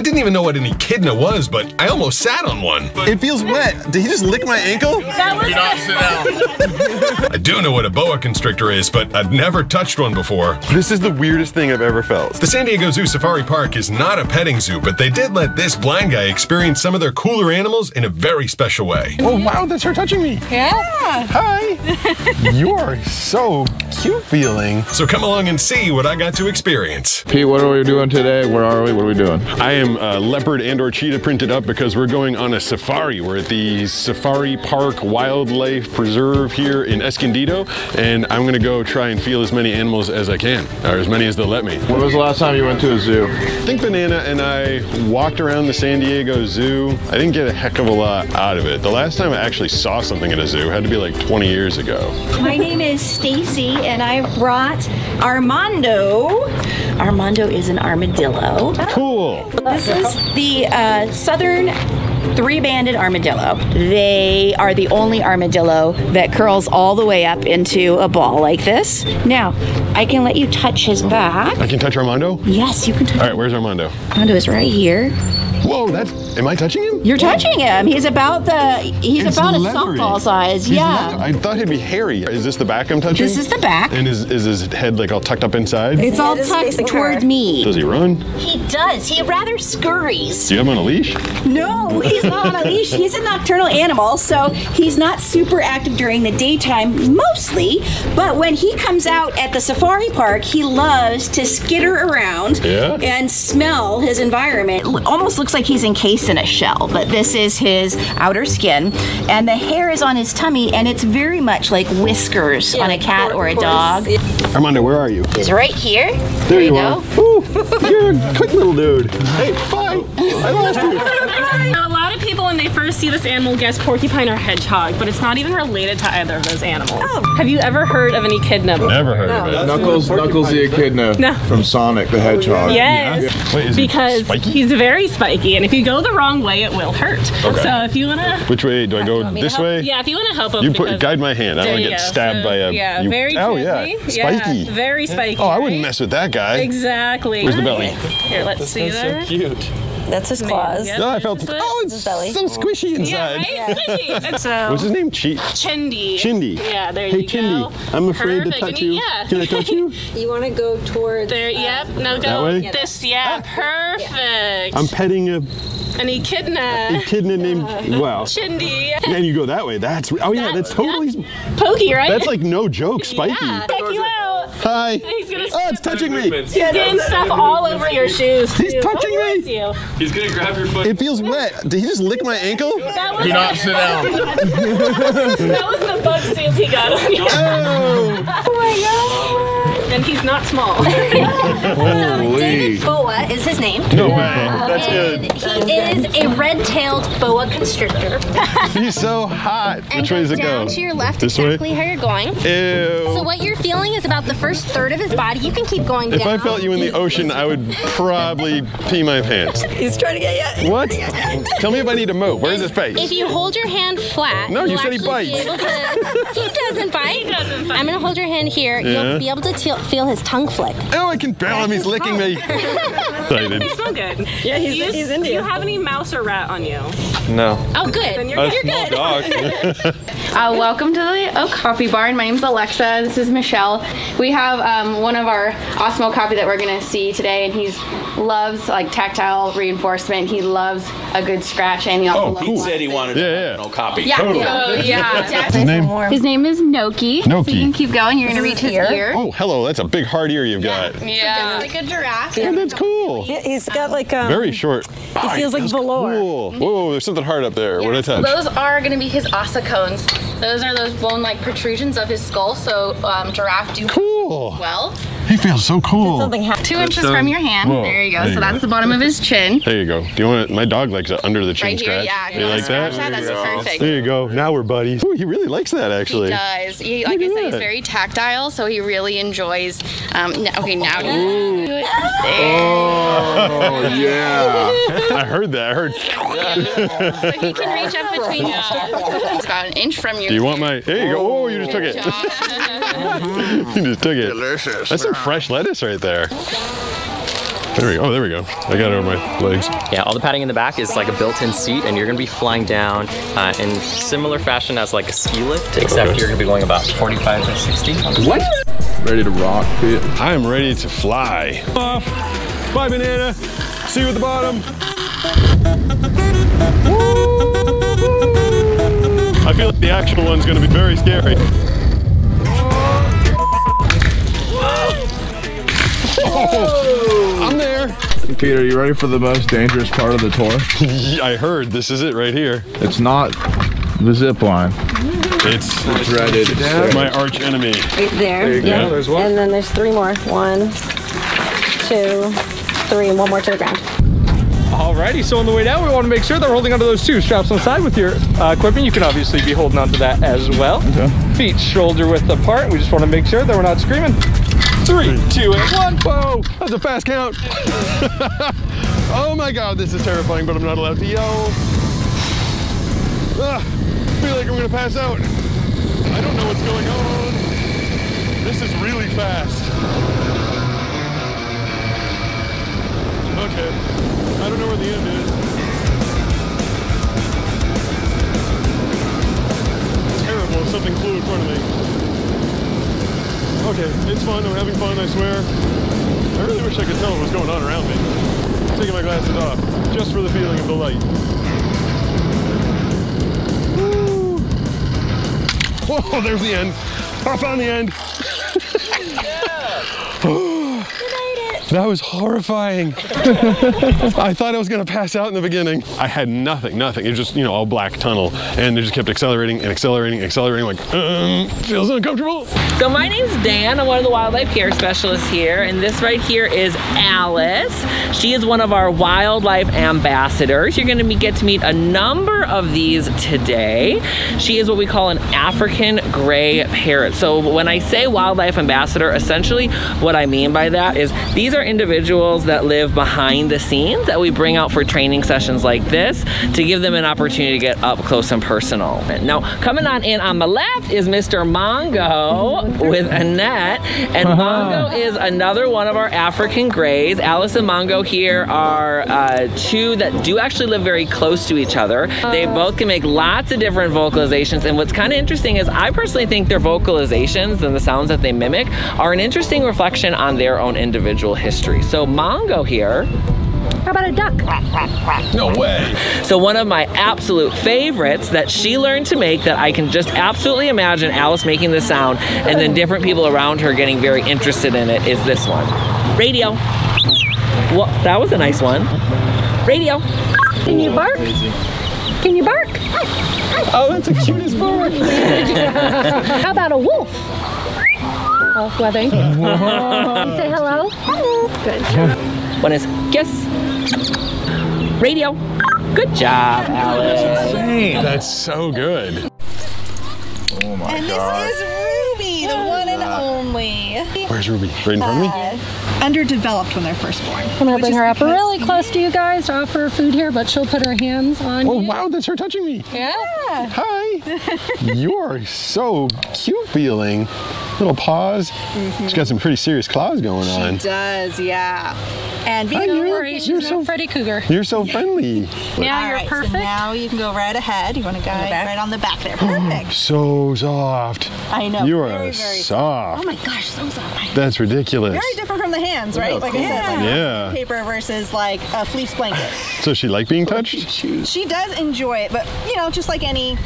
I didn't even know what an echidna was, but I almost sat on one. It feels wet. Did he just lick my ankle? That was not sit down. I do know what a boa constrictor is, but I've never touched one before. This is the weirdest thing I've ever felt. The San Diego Zoo Safari Park is not a petting zoo, but they did let this blind guy experience some of their cooler animals in a very special way. Oh wow, that's her touching me. Yeah. Hi. you are so cute feeling. So come along and see what I got to experience. Pete, what are we doing today? Where are we? What are we doing? I am uh, leopard and or cheetah printed up because we're going on a safari. We're at the Safari Park Wildlife Preserve here in Escondido, and I'm gonna go try and feel as many animals as I can, or as many as they'll let me. When was the last time you went to a zoo? I think Banana and I walked around the San Diego Zoo. I didn't get a heck of a lot out of it. The last time I actually saw something at a zoo had to be like 20 years ago. My name is Stacy, and I brought Armando. Armando is an armadillo. Cool. This is the uh, southern three-banded armadillo. They are the only armadillo that curls all the way up into a ball like this. Now, I can let you touch his back. I can touch Armando? Yes, you can touch. All right, where's Armando? Armando is right here. Whoa, that's, am I touching him? You're touching him. He's about the. He's It's about leathery. a softball size. He's yeah. leather- I thought he'd be hairy. Is this the back I'm touching? This is the back. And is, is his head like all tucked up inside? It's all tucked facing towards me. Does he run? He does. He rather scurries. Do you have him on a leash? No, he's not on a leash. He's a nocturnal animal, so he's not super active during the daytime, mostly. But when he comes out at the safari park, he loves to skitter around Yeah? and smell his environment. It almost looks like he's encased in a shell, but this is his outer skin. And the hair is on his tummy, and it's very much like whiskers on a cat or a dog. Armando, where are you? He's right here. There, you, you are. go. Ooh, you're a quick little dude. Hey, bye. I lost you. A lot of people, when they first see this animal, guess porcupine or hedgehog, but it's not even related to either of those animals. Oh. Have you ever heard of an echidna? Never heard of it. Knuckles, Knuckles the Echidna No. from Sonic the Hedgehog. Yes. Wait, is he Because spiky? he's very spiky, and if you go the wrong way, it will hurt. Okay. So if you wanna, Which way? Do I go want this way? Yeah, if you wanna help him, You put guide my hand. I don't want to get go. stabbed So, by a. yeah, you- very Oh gently. yeah, spiky. Yeah, very spiky. Oh, I wouldn't mess with that guy. Exactly. Where's the belly? Here, let's see there. So cute. That's his claws. Yep, No, I felt. his. Oh, it's belly. so squishy Yeah, inside. right? Squishy. And so, What's his name? Cheat. Chindi. Chindi. Yeah, there Hey, you Chindi. go. I'm afraid Perfect. to touch you. Yeah. Can I touch you? You want to go towards. There, yep. Uh, no, go That way? this. Ah, yeah, perfect. I'm petting a An echidna. echidna named. Wow. Chindi. And you go that way. That's. Oh yeah, that's totally. Pokey, right? That's like no joke. Spiky. Yeah. Check you out. Hi. He's gonna. Oh, it's touching me. He's getting stuff all over your shoes. He's too. touching Oh, me. You. He's gonna grab your foot. It feels wet. Did he just lick my ankle? That was, Do not sit down. that was the bug soup he got on you. Oh. oh And he's not small. Holy. David Boa is his name. No way. Um, That's And good. he is a red-tailed boa constrictor. He's so hot. and Which way does it down go? to your left This exactly way? how you're going. Ew. So what you're feeling is about the first third of his body. You can keep going if down. I felt you in the ocean, I would probably pee my pants. He's trying to get you. What? Tell me if I need to move. Where's his face? If you hold your hand flat, No, you you'll said he bites. to- he doesn't bite. He doesn't bite. I'm gonna hold your hand here. Yeah. You'll be able to te- feel his tongue flick. Oh, I can feel him. He's licking me. Excited. You smell good. Yeah, he's, Do you, he's into do you you. have any mouse or rat on you? No. Oh, good. Then you're, A you're good. dog. Uh, welcome to the Okapi Bar. My name's Alexa. This is Michelle. We have um, one of our Osmo coffee that we're gonna see today, and he's loves like tactile reinforcement. He loves a good scratch, and he also Oh, loves. cool. Said he wanted Yeah, a yeah. no copy. Yeah, Totally. so, yeah. His name? His name is Noki. So Noki. you can keep going. You're gonna reach his ear. Oh, hello. That's a big hard ear you've got. Yeah. Like a giraffe. Oh, that's cool. He- He's got like um. Very short. He feels like velour. Cool. Whoa, there's something hard up there. What did I touch? Those are going to be his ossicones. Those are those bone-like protrusions of his skull. So um, giraffe do Cool. well. He feels so cool. Something happened. Two inches from your hand. Whoa, There you go. there you so go. that's the bottom of his chin. There you go. Do you want it? My dog likes it under the chin Right here, scratch. yeah. You you like want to scratch that? that, that's perfect. There you go. Now we're buddies. Ooh, he really likes that actually. He does. He, like I Look at said, he's very tactile, so he really enjoys. Um, n- okay, now. Oh yeah. I heard that. I heard. So he can reach up between. It's about an inch from your. Do you want my? There you go. Oh, you just took it. Jaw. you just took it. Delicious. That's some fresh lettuce right there. There we go. Oh, there we go. I got it over my legs. Yeah, all the padding in the back is like a built-in seat, and you're gonna be flying down uh, in similar fashion as like a ski lift, except Okay. you're gonna be going about 45 to 60. What? Ready to rock, Pete? I am ready to fly. Off. Bye, banana. See you at the bottom. I feel like the actual one's gonna be very scary. Oh, I'm there. Peter, are you ready for the most dangerous part of the tour? I heard this is it right here. It's not the zip line. It's Dreaded. my arch enemy. Right there. you go. yeah. There's one. And then there's three more. One, two, three, and one more to the ground. Alrighty, so on the way down, we want to make sure that we're holding onto those two straps on the side with your uh, equipment. You can obviously be holding onto that as well. Feet shoulder width apart. We just want to make sure that we're not screaming. Three, two, and one. Whoa, that's a fast count. oh my God, this is terrifying, but I'm not allowed to yell. Ah, I feel like I'm gonna pass out. I don't know what's going on. This is really fast. Okay, I don't know where the end is. Terrible, something flew in front of me. Okay, it's fun. I'm having fun, I swear. I really wish I could tell what was going on around me. I'm taking my glasses off, just for the feeling of the light. Woo. Whoa, there's the end. I found the end. That was horrifying. I thought I was gonna pass out in the beginning. I had nothing, nothing. It was just, you know, all black tunnel. And it just kept accelerating and accelerating, accelerating, like, um, feels uncomfortable. So my name's Dan. I'm one of the wildlife care specialists here, and this right here is Alice. She is one of our wildlife ambassadors. You're going to get to meet a number of these today. She is what we call an African gray parrot. So when I say wildlife ambassador, essentially what I mean by that is these are individuals that live behind the scenes that we bring out for training sessions like this to give them an opportunity to get up close and personal. Now, coming on in on the left is Mr. Mongo with Annette. And Mongo is another one of our African grays. Alice and Mongo here are uh, two that do actually live very close to each other. They both can make lots of different vocalizations. And what's kind of interesting is I personally think their vocalizations and the sounds that they mimic are an interesting reflection on their own individual history. So Mongo here How about a duck? No way. so one of my absolute favorites that she learned to make that I can just absolutely imagine Alice making this sound and then different people around her getting very interested in it is this one. Radio. Well, that was a nice one. Radio. Can you bark? Can you bark? Oh, that's the cutest bark. How about a wolf? Oh, weather. you say hello? Good. One is kiss. Radio. Good job, Alice. That's so good. Oh my god. And god. this is Ruby, the one and only. Where's Ruby? Right in front of me? Uh, underdeveloped when they're first born. I'm gonna bring her up really close to you guys to offer her food here, but she'll put her hands on Oh you. wow, that's her touching me. Yeah. Hi. you are so cute feeling. Little paws. She's got some pretty serious claws going She on. She does, yeah. And being Hi, a you. real She's You're so- Freddy Krueger. You're so friendly. Now All you're right, so perfect. now you can go right ahead. You want to guide right on the back there. Oh, perfect. So soft. I know. You are very, very soft. Oh my gosh, so soft. That's ridiculous. Very different from the hands, right? Like I said, like Yeah. paper versus like a fleece blanket. So she like being touched? She does enjoy it, but you know, just like any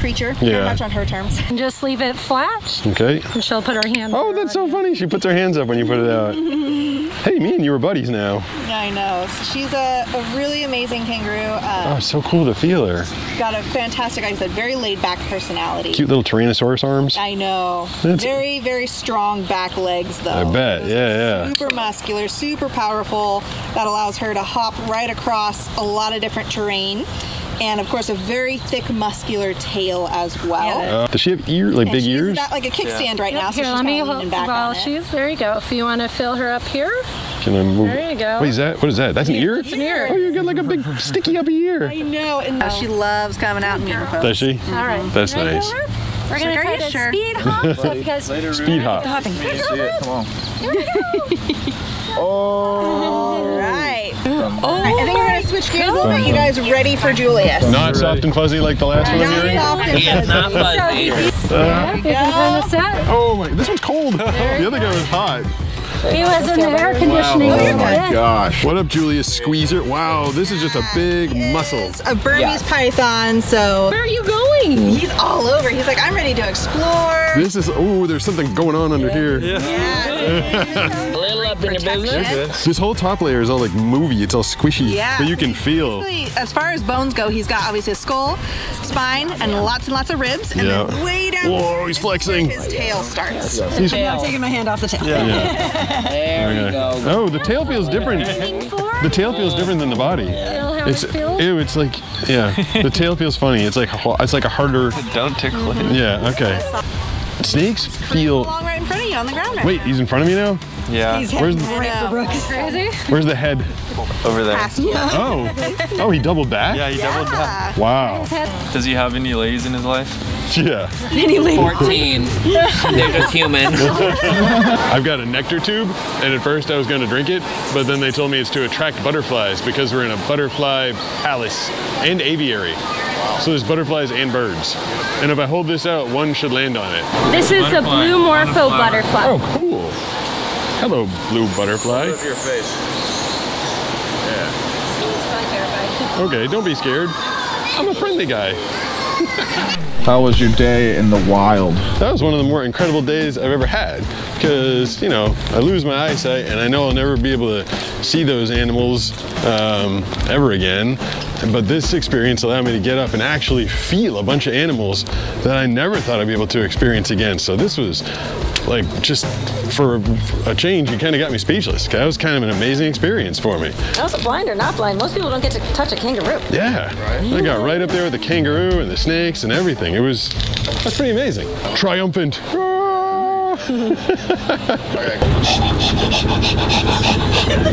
creature, very Yeah. much on her terms. And just leave it flat, Okay. and she'll put her hands. Oh, that's so funny. She puts her hands up when you put it out. hey, me and you are buddies now. I know. She's a, a really amazing kangaroo. Oh, Uh, so cool to feel her. got a fantastic, like I said, very laid back personality. Cute little Tyrannosaurus arms. I know. That's- very, very strong back legs, though. I bet. Yeah, yeah. Super muscular, super powerful. That allows her to hop right across a lot of different terrain. And of course, a very thick, muscular tail as well. Uh, does she have ear, like And big she's ears? got like a kickstand right now, so here, she's let me hold. leaning back Well, on it. she's there. You go. If you want to fill her up here, Can I move? There you go. Wait, is that what is that? That's an ear? It's an ear. Oh, you got like a big sticky up ear. I know, and she loves coming out and meeting folks. Does she? All right. That's Ready, nice. We're gonna try to sure? speed hop. So because Speed hop. See? Come on. Here we go. Oh. All right, I think we're gonna switch gears a little bit. You guys ready for Julius? Not soft and fuzzy like the last one I'm hearing. Soft and not fuzzy. Uh, oh my, this one's cold. the other guy was hot. He was in the air conditioning. Oh my gosh. What up, Julius Squeezer? Wow, this is just a big muscle. a Burmese python, so. Where are you going? He's all over. He's like, I'm ready to explore. This is, oh, there's something going on under here. A little up in your business. This whole top layer is all like movie. It's all squishy. Yeah. But you can feel. As far as bones go, he's got obviously a skull, spine, and lots and lots of ribs. And Yeah. then way down Whoa, he's is flexing. his tail starts. He's- I'm not taking my hand off the tail. Yeah. There we go. Oh, the tail feels different. The tail feels different than the body. how It's it feels? ew. It's like yeah. The tail feels funny. It's like it's like a harder. Don't tickle it. Yeah. Okay. Snakes feel. Long right in front of you on the ground. Right Wait, he's in front of me now. Yeah. He's Where's the, right for Brooks. Crazy. Where's the head? Over there. Past. Oh. Oh, he doubled back. Yeah, he doubled back. Wow. Does he have any lays in his life? Yeah. 14. They're just human. I've got a nectar tube, and at first I was going to drink it, but then they told me it's to attract butterflies because we're in a butterfly palace and aviary. So there's butterflies and birds. And if I hold this out, one should land on it. This is the blue morpho butterfly. Oh, cool. Hello, blue butterfly. Look your face. Yeah. Okay, don't be scared. I'm a friendly guy. How was your day in the wild? That was one of the more incredible days I've ever had because, you know, I lose my eyesight and I know I'll never be able to see those animals um, ever again. But this experience allowed me to get up and actually feel a bunch of animals that I never thought I'd be able to experience again. So this was like just for a change, you kind of got me speechless. That was kind of an amazing experience for me. Also, blind or not blind, most people don't get to touch a kangaroo. Yeah, right? I got right up there with the kangaroo and the snakes and everything. It was that's pretty amazing. Triumphant.